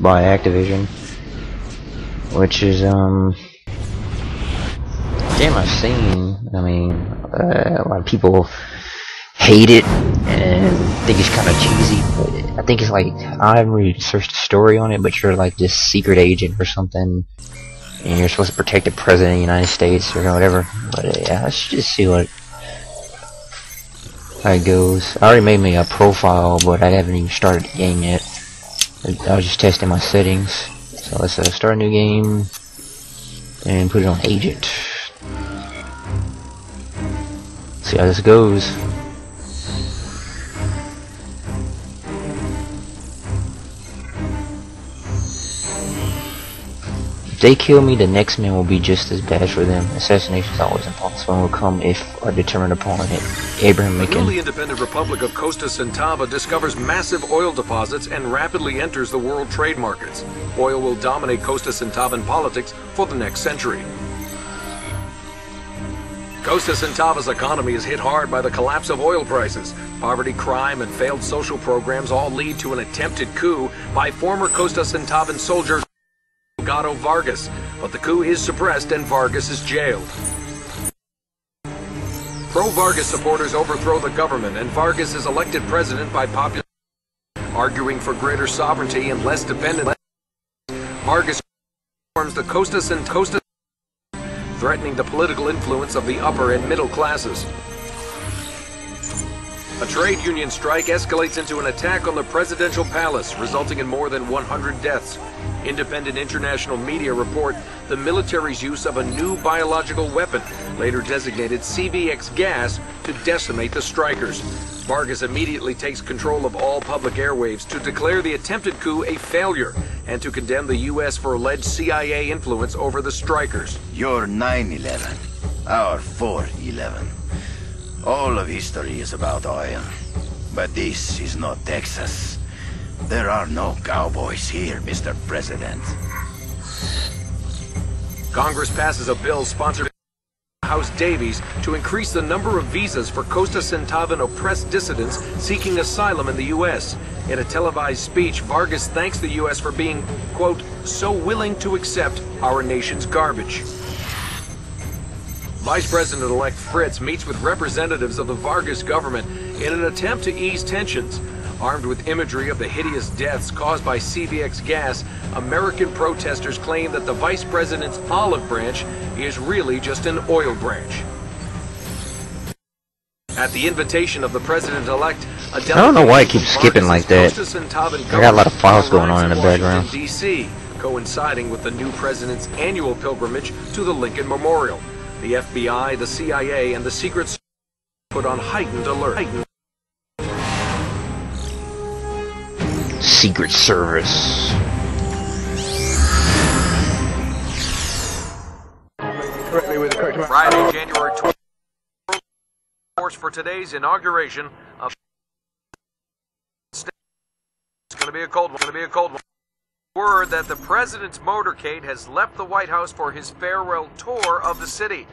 by Activision, which is um game I've seen. I mean, uh, a lot of people hate it and think it's kind of cheesy. But I think it's like I haven't really searched the story on it, but you're like this secret agent or something, and you're supposed to protect the president of the United States or whatever. But uh, yeah, let's just see what how it goes. I already made me a profile, but I haven't even started the game yet. I was just testing my settings. So let's uh, start a new game and put it on agent. See how this goes. They kill me, the next man will be just as bad for them. Assassination is always impossible and will come if are determined upon it. Abraham Lincoln. The newly independent Republic of Costa Centava discovers massive oil deposits and rapidly enters the world trade markets. Oil will dominate Costa Centavan politics for the next century. Costa Centava's economy is hit hard by the collapse of oil prices. Poverty, crime, and failed social programs all lead to an attempted coup by former Costa Centavan soldier Vargas, but the coup is suppressed and Vargas is jailed. Pro-Vargas supporters overthrow the government and Vargas is elected president by popular arguing for greater sovereignty and less dependence. Vargas forms the Costas and Costa threatening the political influence of the upper and middle classes. A trade union strike escalates into an attack on the presidential palace, resulting in more than 100 deaths. Independent international media report the military's use of a new biological weapon, later designated CVX gas, to decimate the strikers. Vargas immediately takes control of all public airwaves to declare the attempted coup a failure and to condemn the U.S. for alleged CIA influence over the strikers. Your 9-11, our 4-11. All of history is about oil. But this is not Texas. There are no cowboys here, Mr. President. Congress passes a bill sponsored by House Davies to increase the number of visas for Costa Centavan oppressed dissidents seeking asylum in the U.S. In a televised speech, Vargas thanks the U.S. for being, quote, so willing to accept our nation's garbage. Vice President-elect Fritz meets with representatives of the Vargas government in an attempt to ease tensions. Armed with imagery of the hideous deaths caused by CVX gas, American protesters claim that the vice president's olive branch is really just an oil branch. At the invitation of the president-elect, I don't know why I keep skipping like that. I got a lot of files going on in the background. DC, coinciding with the new president's annual pilgrimage to the Lincoln Memorial. The FBI, the CIA, and the Secret Service put on heightened alert. Heightened Secret Service. Friday, January 20th, course for today's inauguration of It's going to be a cold one. It's going to be a cold one. Word that the president's motorcade has left the White House for his farewell tour of the city.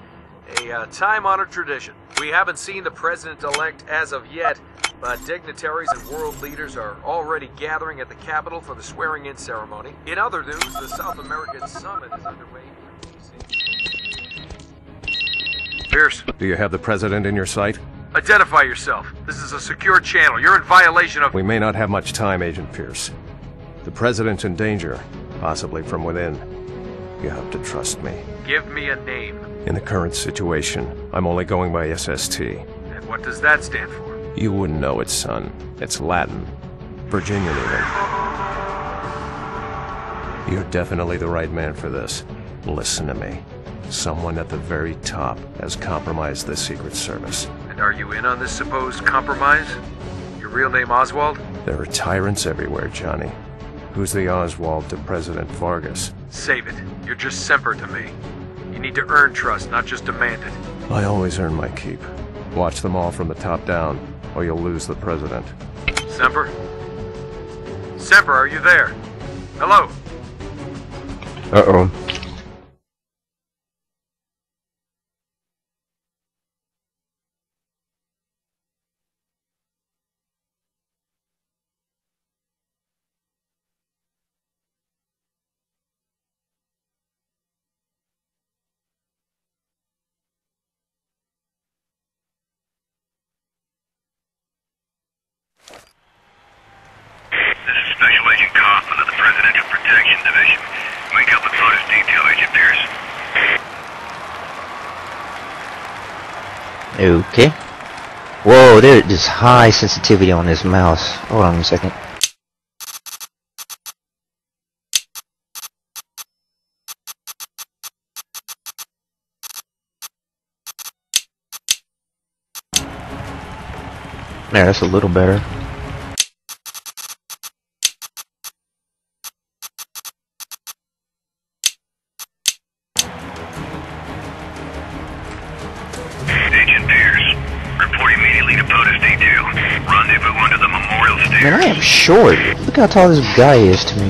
A uh, time-honored tradition. We haven't seen the president-elect as of yet, but dignitaries and world leaders are already gathering at the Capitol for the swearing-in ceremony. In other news, the South American Summit is underway. Pierce. Do you have the president in your sight? Identify yourself. This is a secure channel. You're in violation of... We may not have much time, Agent Pierce. The President's in danger, possibly from within. You have to trust me. Give me a name. In the current situation, I'm only going by SST. And what does that stand for? You wouldn't know it, son. It's Latin. Virginian, even. You're definitely the right man for this. Listen to me. Someone at the very top has compromised the Secret Service. And are you in on this supposed compromise? Your real name Oswald? There are tyrants everywhere, Johnny. Who's the Oswald to President Vargas? Save it. You're just Semper to me. You need to earn trust, not just demand it. I always earn my keep. Watch them all from the top down, or you'll lose the president. Semper? Semper, are you there? Hello? Uh-oh. Detection Division. POTUS detail, Agent Pierce. Okay. Whoa, there is high sensitivity on this mouse. Hold on a second. There, that's a little better. Short. Look how tall this guy is to me.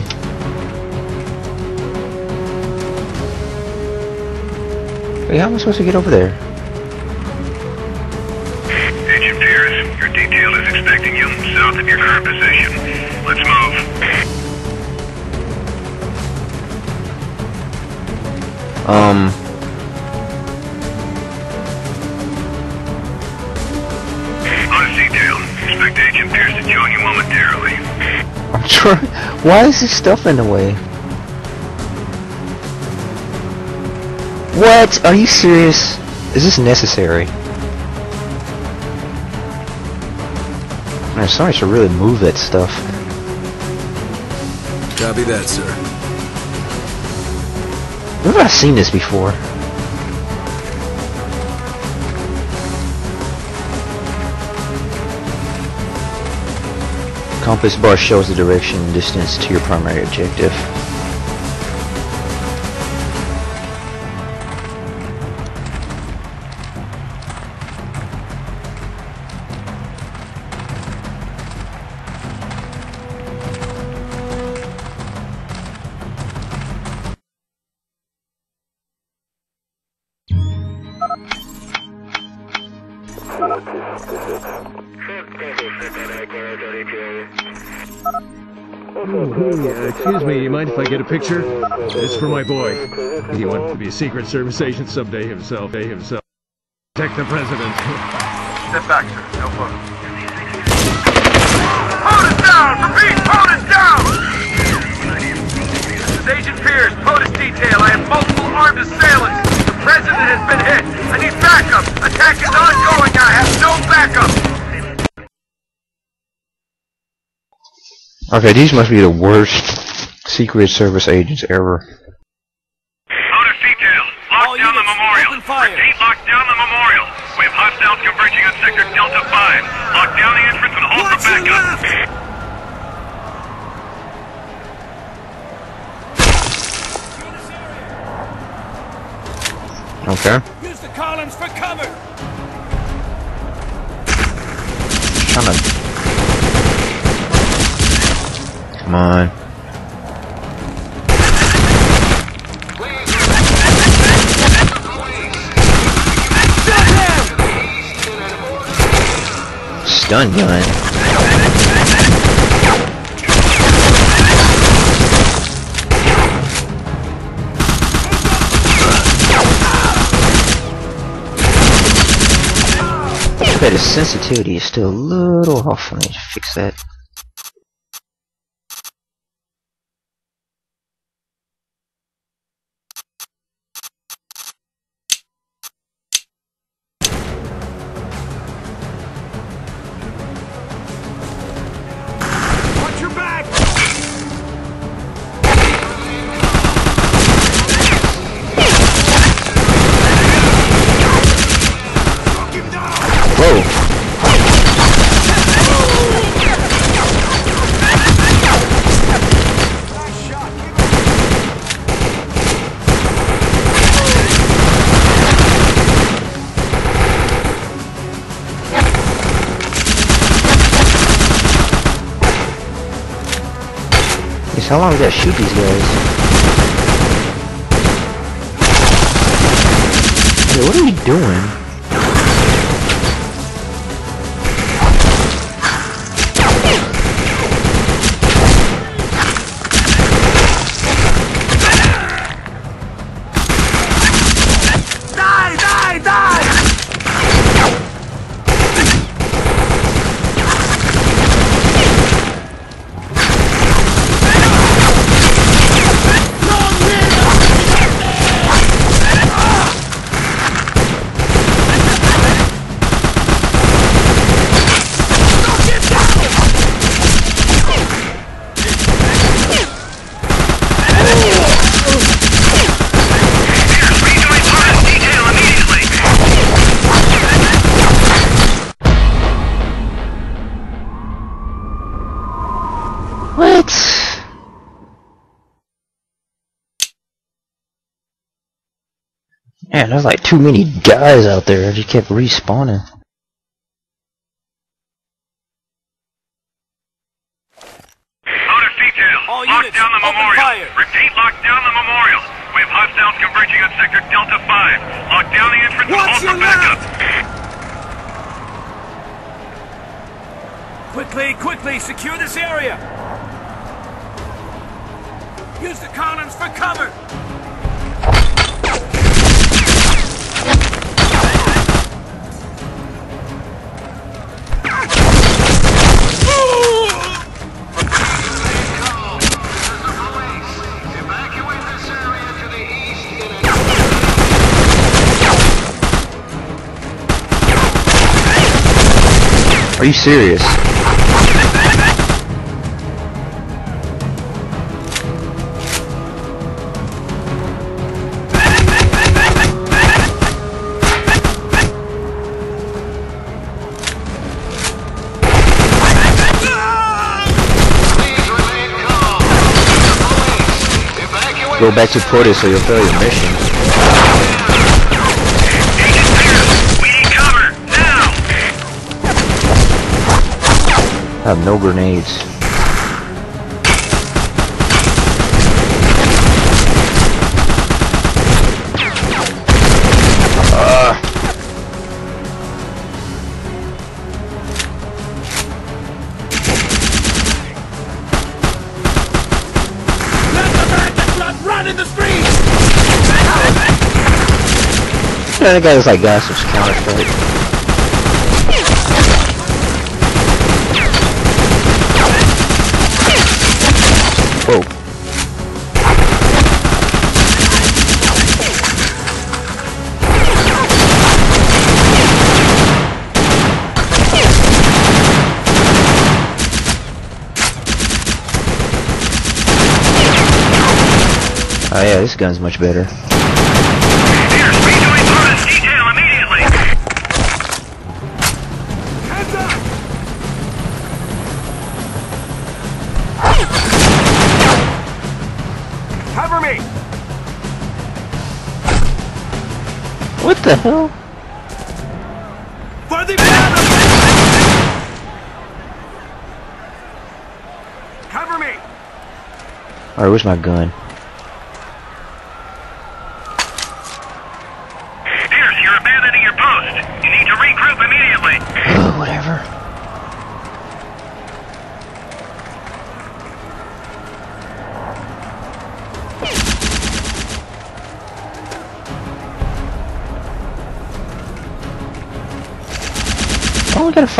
Hey, how am I supposed to get over there? Agent Pierce, your detail is expecting you south of your current position. Let's move. Um. Why is this stuff in the way? What? Are you serious? Is this necessary? Man, somebody should really move that stuff. Copy that, sir. Where have I seen this before? Compass bar shows the direction and distance to your primary objective. Uh, excuse me, you mind if I get a picture? It's for my boy. He wants to be a Secret Service agent someday himself, eh, himself. Protect the president. Step back, sir. No photos. POTUS down! Repeat, POTUS down! This is Agent Pierce, POTUS detail. I have multiple armed assailants. The president has been hit. I need backup. Attack is ongoing. I have no backup. Okay, these must be the worst Secret Service agents ever. POTUS detail. Lock oh, down the memorial. Repeat, lock down the memorial. We have hostiles converging on sector Delta 5. Lock down the entrance and hold for backup. Okay. Use the columns for cover! Trying to. Come on. Stun gun. I bet his sensitivity is still a little off. Let me fix that. How long we gotta shoot these guys? Hey, what are we doing? What? Man, there's like too many guys out there. I just kept respawning. Motor detail. All lock units, down the memorial. Fire. Repeat, lock down the memorial. We have hostiles converging on sector Delta 5. Lock down the entrance Watch and hold for backup. Quickly, quickly, secure this area. Use the columns for cover! Are you serious? Go back to POTUS or you'll fail your mission. I have no grenades. Yeah, that guy was like counter. Whoa. Oh yeah, this gun's much better. The hell? Battle! Cover me! Alright, where's my gun?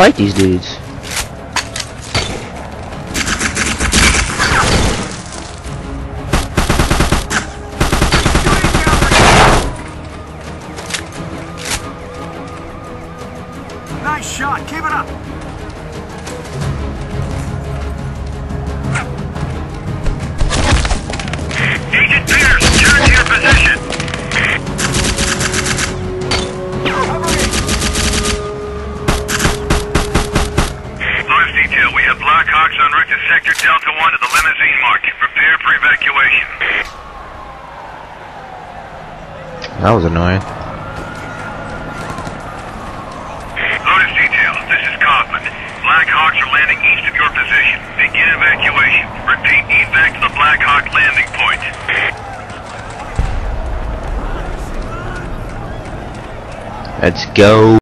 Fight these dudes. To sector Delta 1 to the limousine mark. Prepare for evacuation. That was annoying. POTUS detail, this is Kaufman. Black Hawks are landing east of your position. Begin evacuation. Repeat, evac to the Black Hawk landing point. Let's go.